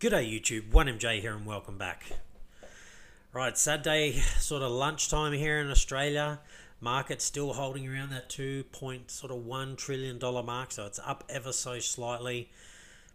G'day YouTube, 1MJ here and welcome back. Right, Saturday, sort of lunchtime here in Australia. Market still holding around that two point sort of one trillion dollar mark, so it's up ever so slightly.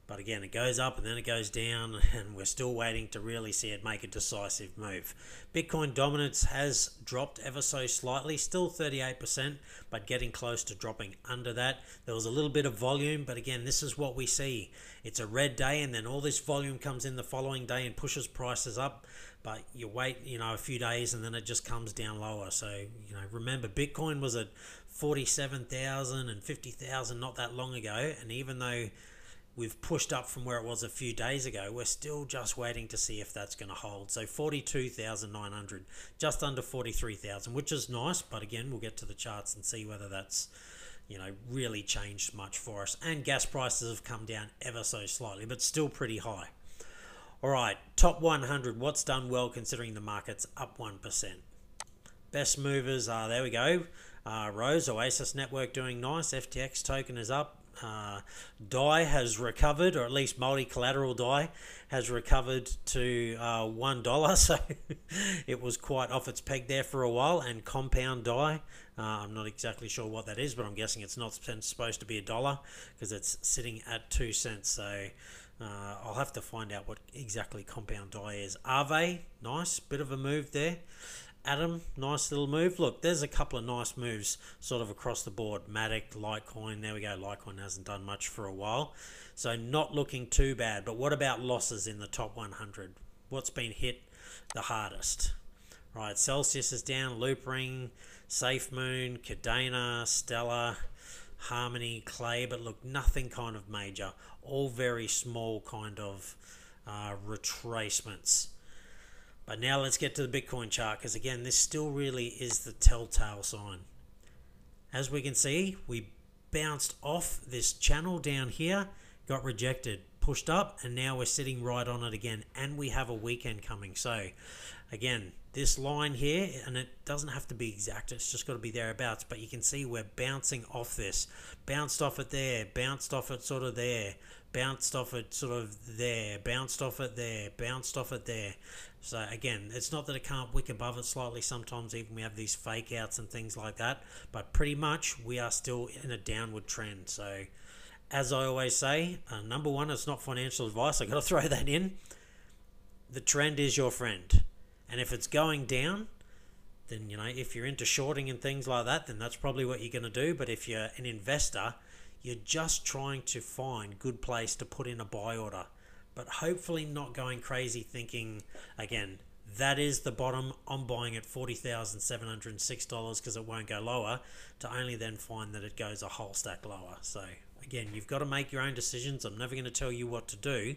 But again, it goes up and then it goes down, and we're still waiting to really see it make a decisive move. Bitcoin dominance has dropped ever so slightly, still 38%, but getting close to dropping under that. There was a little bit of volume, but again, this is what we see. It's a red day, and then all this volume comes in the following day and pushes prices up. But you wait, you know, a few days, and then it just comes down lower. So, you know, remember, Bitcoin was at 47,000 and 50,000 not that long ago, and even though we've pushed up from where it was a few days ago. We're still just waiting to see if that's going to hold. So 42,900, just under 43,000, which is nice. But again, we'll get to the charts and see whether that's you know really changed much for us. And gas prices have come down ever so slightly, but still pretty high. All right, top 100. What's done well considering the market's up 1%? Best movers are there we go. Uh, Rose Oasis Network doing nice. FTX token is up uh, DAI has recovered, or at least multi collateral DAI has recovered to uh, one dollar. So it was quite off its peg there for a while. And compound DAI, uh, I'm not exactly sure what that is, but I'm guessing it's not supposed to be a dollar because it's sitting at two cents. So uh, I'll have to find out what exactly compound DAI is. Aave, nice, bit of a move there. Atom, nice little move. Look, there's a couple of nice moves sort of across the board. Matic, Litecoin, there we go. Litecoin hasn't done much for a while. So not looking too bad. But what about losses in the top 100? What's been hit the hardest? Right, Celsius is down, Loopring, SafeMoon, Kadena, Stellar, Harmony, Klay, but look, nothing kind of major. All very small kind of uh, retracements. But now let's get to the Bitcoin chart because again, this still really is the telltale sign. As we can see, we bounced off this channel down here, got rejected, pushed up, and now we're sitting right on it again. And we have a weekend coming. So again, this line here, and it doesn't have to be exact, it's just got to be thereabouts, but you can see we're bouncing off this. Bounced off it there, bounced off it sort of there, bounced off it sort of there, bounced off it there, bounced off it there. So again, it's not that it can't wick above it slightly. Sometimes even we have these fake outs and things like that, but pretty much we are still in a downward trend. So as I always say, uh, number one, it's not financial advice. I got to throw that in. The trend is your friend, and if it's going down, then you know if you're into shorting and things like that, then that's probably what you're going to do. But if you're an investor, you're just trying to find good place to put in a buy order. But hopefully not going crazy thinking again that is the bottom. I'm buying at $40706 because it won't go lower to only then find that it goes a whole stack lower. So again you've got to make your own decisions i'm never going to tell you what to do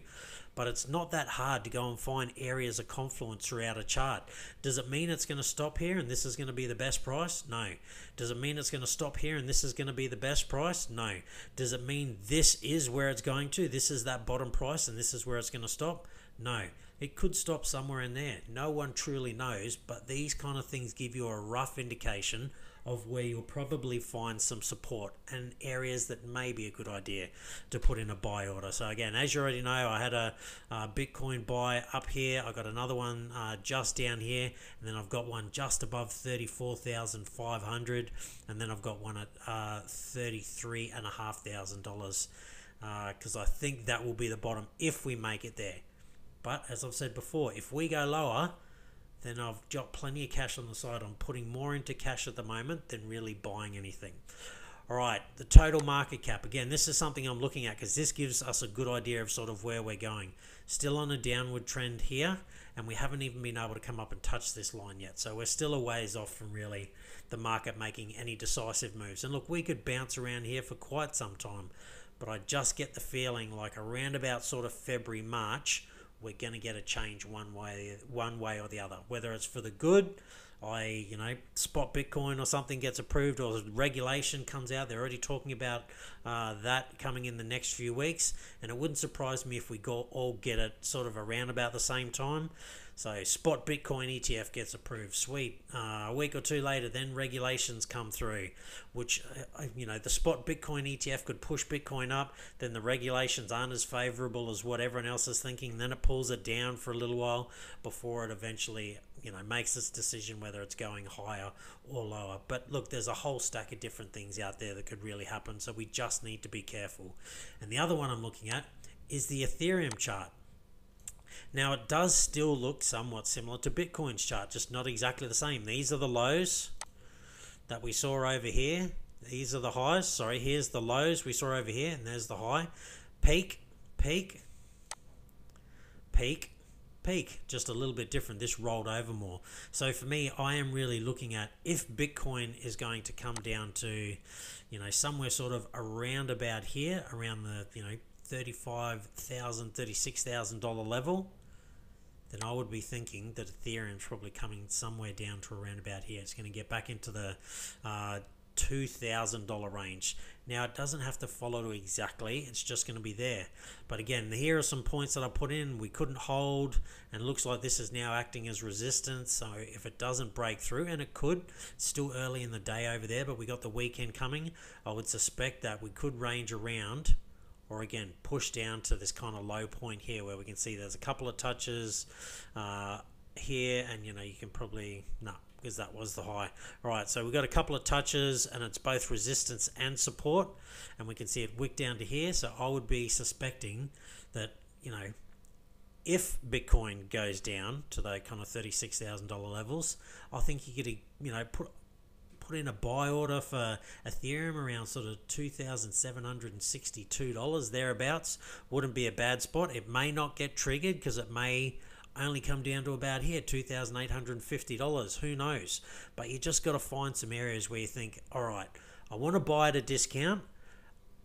but it's not that hard to go and find areas of confluence throughout a chart. Does it mean it's going to stop here and this is going to be the best price? No. Does it mean it's going to stop here and this is going to be the best price? No. Does it mean this is where it's going to? This is that bottom price and this is where it's going to stop? No. It could stop somewhere in there. No one truly knows, but these kind of things give you a rough indication of where you'll probably find some support and areas that may be a good idea to put in a buy order. So again, as you already know, I had a, a Bitcoin buy up here. I got another one uh, just down here, and then I've got one just above thirty-four thousand five hundred, and then I've got one at uh, thirty-three and a half thousand dollars because uh, I think that will be the bottom if we make it there. But as I've said before, if we go lower, then I've got plenty of cash on the side. I'm putting more into cash at the moment than really buying anything. All right, the total market cap. Again, this is something I'm looking at because this gives us a good idea of sort of where we're going. Still on a downward trend here, and we haven't even been able to come up and touch this line yet. So we're still a ways off from really the market making any decisive moves. And look, we could bounce around here for quite some time, but I just get the feeling like around about sort of February, March, we're going to get a change one way, one way or the other. Whether it's for the good, I you know spot Bitcoin or something gets approved or regulation comes out. They're already talking about uh, that coming in the next few weeks, and it wouldn't surprise me if we go all get it sort of around about the same time. So spot Bitcoin ETF gets approved. Sweet. Uh, a week or two later, then regulations come through, which uh, you know the spot Bitcoin ETF could push Bitcoin up. Then the regulations aren't as favorable as what everyone else is thinking. Then it pulls it down for a little while before it eventually you know makes its decision whether it's going higher or lower. But look, there's a whole stack of different things out there that could really happen. So we just need to be careful. And the other one I'm looking at is the Ethereum chart. Now, it does still look somewhat similar to Bitcoin's chart, just not exactly the same. These are the lows that we saw over here. These are the highs. Sorry, here's the lows we saw over here, and there's the high. Peak, peak, peak, peak. Just a little bit different. This rolled over more. So for me, I am really looking at if Bitcoin is going to come down to, you know, somewhere sort of around about here, around the, you know, $35,000, $36,000 level then I would be thinking that Ethereum's probably coming somewhere down to around about here. It's going to get back into the uh, $2,000 range. Now, it doesn't have to follow exactly, it's just going to be there. But again, here are some points that I put in. We couldn't hold, and looks like this is now acting as resistance. So, if it doesn't break through, and it could, still early in the day over there, but we got the weekend coming, I would suspect that we could range around or again push down to this kind of low point here where we can see there's a couple of touches uh, here and you know you can probably no because that was the high all right so we've got a couple of touches and it's both resistance and support and we can see it wick down to here so I would be suspecting that you know if Bitcoin goes down to the kind of $36,000 levels I think you could you know put put in a buy order for Ethereum around sort of $2,762 thereabouts. Wouldn't be a bad spot. It may not get triggered because it may only come down to about here $2,850. Who knows? But you just got to find some areas where you think, all right, I want to buy at a discount.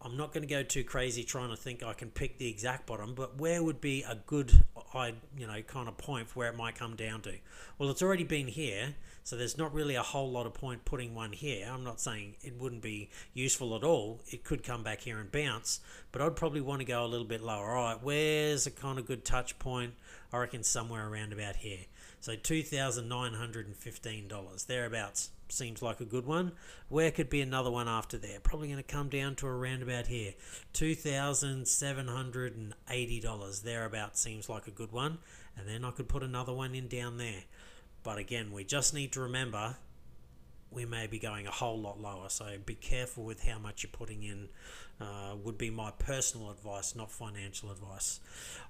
I'm not going to go too crazy trying to think I can pick the exact bottom, but where would be a good, I you know, kind of point for where it might come down to? Well, it's already been here, so there's not really a whole lot of point putting one here. I'm not saying it wouldn't be useful at all. It could come back here and bounce, but I'd probably want to go a little bit lower. All right, where's a kind of good touch point? I reckon somewhere around about here. So $2,915, thereabouts. Seems like a good one. Where could be another one after there? Probably going to come down to around about here. $2,780, thereabouts seems like a good one. And then I could put another one in down there. But again, we just need to remember we may be going a whole lot lower. So be careful with how much you're putting in. Uh, would be my personal advice, not financial advice.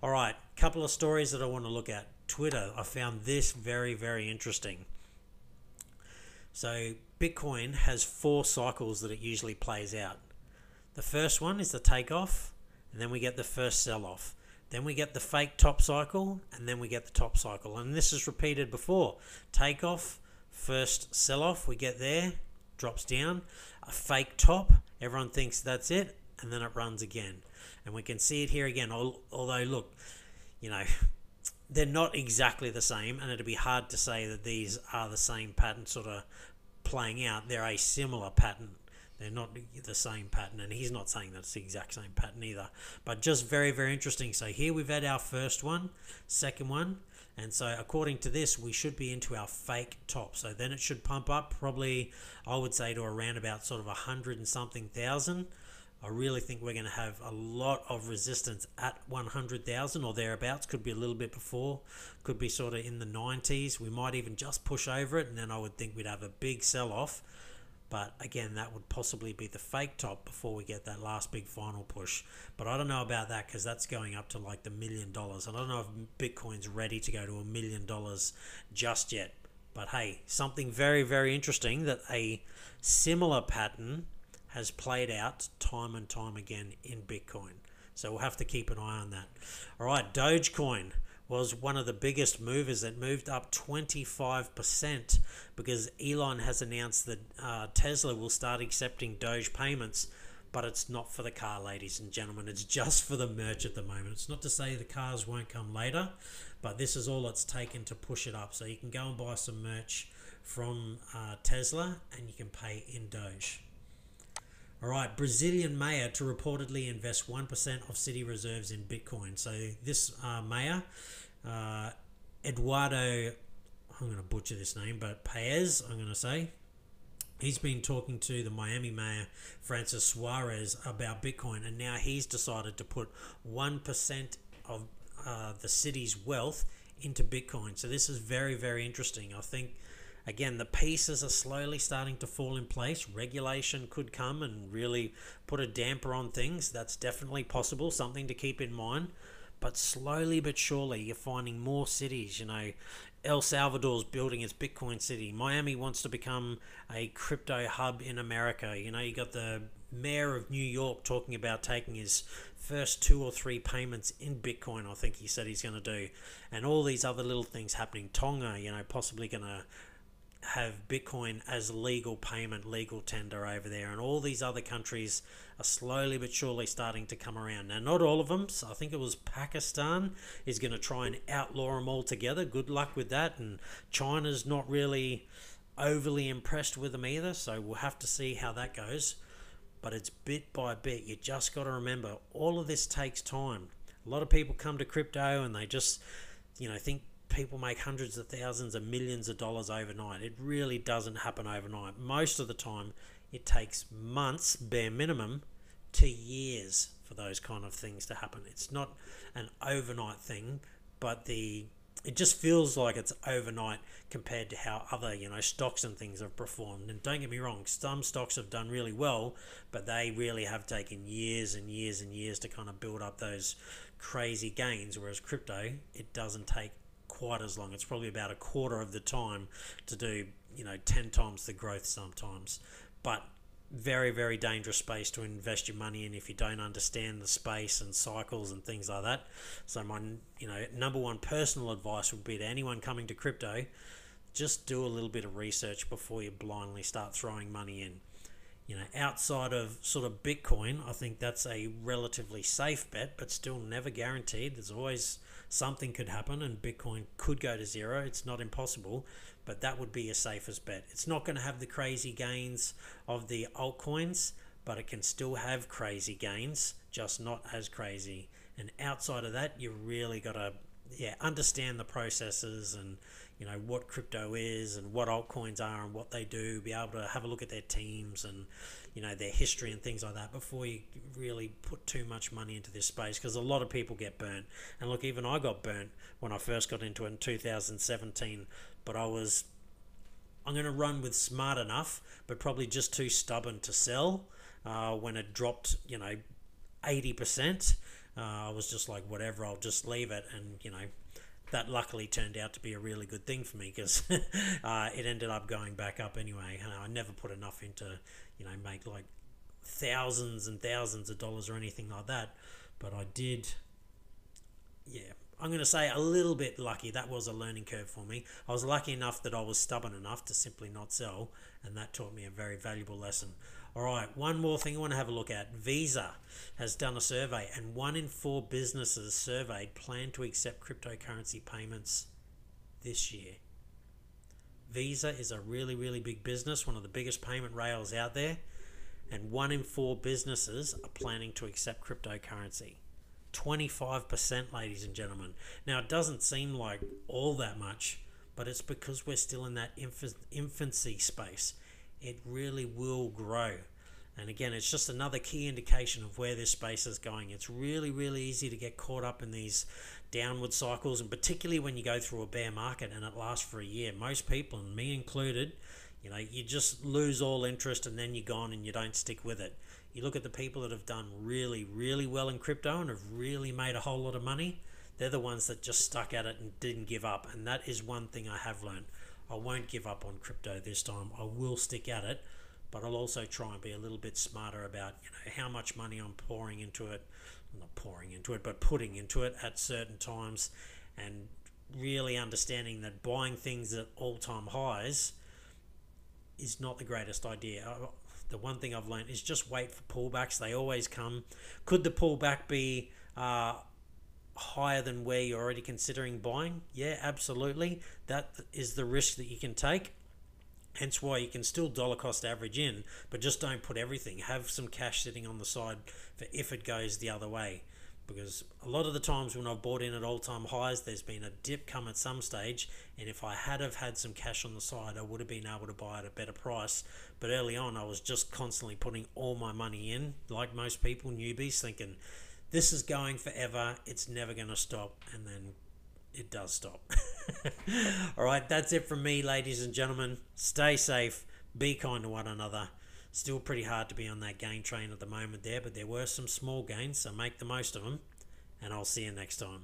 All right, couple of stories that I want to look at. Twitter, I found this very, very interesting. So Bitcoin has four cycles that it usually plays out. The first one is the takeoff, and then we get the first sell off. Then we get the fake top cycle, and then we get the top cycle. And this is repeated before. Takeoff, first sell off, we get there, drops down. A fake top, everyone thinks that's it, and then it runs again. And we can see it here again. Although, look, you know, they're not exactly the same, and it'd be hard to say that these are the same pattern sort of playing out. They're a similar pattern they're not the same pattern, and he's not saying that it's the exact same pattern either. But just very, very interesting. So here we've had our first one, second one, and so according to this, we should be into our fake top. So then it should pump up probably, I would say, to around about sort of a hundred and something thousand. I really think we're going to have a lot of resistance at 100,000 or thereabouts. Could be a little bit before, could be sort of in the 90s. We might even just push over it, and then I would think we'd have a big sell off but again, that would possibly be the fake top before we get that last big final push. But I don't know about that because that's going up to like the million dollars. I don't know if Bitcoin's ready to go to a million dollars just yet. But hey, something very, very interesting that a similar pattern has played out time and time again in Bitcoin. So we'll have to keep an eye on that. All right, Dogecoin was one of the biggest movers. It moved up 25% because Elon has announced that uh, Tesla will start accepting Doge payments, but it's not for the car, ladies and gentlemen. It's just for the merch at the moment. It's not to say the cars won't come later, but this is all it's taken to push it up. So you can go and buy some merch from uh, Tesla and you can pay in Doge. All right, Brazilian mayor to reportedly invest 1% of city reserves in Bitcoin. So this uh, mayor uh, Eduardo, I'm going to butcher this name, but Paes, I'm going to say. He's been talking to the Miami Mayor Francis Suarez about Bitcoin, and now he's decided to put 1% of uh, the city's wealth into Bitcoin. So this is very, very interesting. I think, again, the pieces are slowly starting to fall in place. Regulation could come and really put a damper on things. That's definitely possible, something to keep in mind. But slowly but surely, you're finding more cities. You know, El Salvador's building its Bitcoin city. Miami wants to become a crypto hub in America. You know, you got the mayor of New York talking about taking his first two or three payments in Bitcoin, I think he said he's going to do. And all these other little things happening. Tonga, you know, possibly going to have Bitcoin as legal payment, legal tender over there. And all these other countries are slowly but surely starting to come around. Now, not all of them. So I think it was Pakistan is going to try and outlaw them altogether. Good luck with that. And China's not really overly impressed with them either. So we'll have to see how that goes but it's bit by bit. You just got to remember all of this takes time. A lot of people come to crypto and they just, you know, think people make hundreds of thousands of millions of dollars overnight. It really doesn't happen overnight. Most of the time, it takes months, bare minimum, to years for those kind of things to happen. It's not an overnight thing, but the it just feels like it's overnight compared to how other you know stocks and things have performed and don't get me wrong some stocks have done really well but they really have taken years and years and years to kind of build up those crazy gains whereas crypto it doesn't take quite as long. It's probably about a quarter of the time to do you know 10 times the growth sometimes. But very very dangerous space to invest your money in if you don't understand the space and cycles and things like that. So my you know number one personal advice would be to anyone coming to crypto just do a little bit of research before you blindly start throwing money in you know outside of sort of bitcoin i think that's a relatively safe bet but still never guaranteed there's always something could happen and bitcoin could go to zero it's not impossible but that would be your safest bet. It's not going to have the crazy gains of the altcoins, but it can still have crazy gains, just not as crazy. And outside of that, you really got to yeah understand the processes and you know what crypto is and what altcoins are and what they do. Be able to have a look at their teams and you know their history and things like that before you really put too much money into this space because a lot of people get burnt. And look, even I got burnt when I first got into it in 2017 but I was I'm going to run with smart enough, but probably just too stubborn to sell. Uh, when it dropped, you know, eighty percent, uh, I was just like, whatever, I'll just leave it, and you know, that luckily turned out to be a really good thing for me because uh, it ended up going back up anyway. And I never put enough into, you know, make like thousands and thousands of dollars or anything like that, but I did. Yeah, I'm going to say a little bit lucky. That was a learning curve for me. I was lucky enough that I was stubborn enough to simply not sell, and that taught me a very valuable lesson. All right, one more thing I want to have a look at. Visa has done a survey, and one in four businesses surveyed plan to accept cryptocurrency payments this year. Visa is a really, really big business, one of the biggest payment rails out there, and one in four businesses are planning to accept cryptocurrency. 25%, ladies and gentlemen. Now, it doesn't seem like all that much, but it's because we're still in that infancy space. It really will grow. And again, it's just another key indication of where this space is going. It's really, really easy to get caught up in these downward cycles, and particularly when you go through a bear market and it lasts for a year. Most people, and me included, you know, you just lose all interest and then you're gone and you don't stick with it. You look at the people that have done really, really well in crypto and have really made a whole lot of money. They're the ones that just stuck at it and didn't give up. And that is one thing I have learned. I won't give up on crypto this time. I will stick at it, but I'll also try and be a little bit smarter about you know how much money I'm pouring into it. not pouring into it, but putting into it at certain times, and really understanding that buying things at all-time highs is not the greatest idea the one thing I've learned is just wait for pullbacks. They always come. Could the pullback be uh, higher than where you're already considering buying? Yeah, absolutely. That is the risk that you can take. Hence why you can still dollar cost average in, but just don't put everything. Have some cash sitting on the side for if it goes the other way. Because a lot of the times when I've bought in at all time highs, there's been a dip come at some stage, and if I had have had some cash on the side, I would have been able to buy at a better price. But early on, I was just constantly putting all my money in, like most people, newbies, thinking this is going forever, it's never going to stop, and then it does stop. all right, that's it from me, ladies and gentlemen. Stay safe, be kind to one another. Still pretty hard to be on that gain train at the moment there, but there were some small gains, so make the most of them, and I'll see you next time.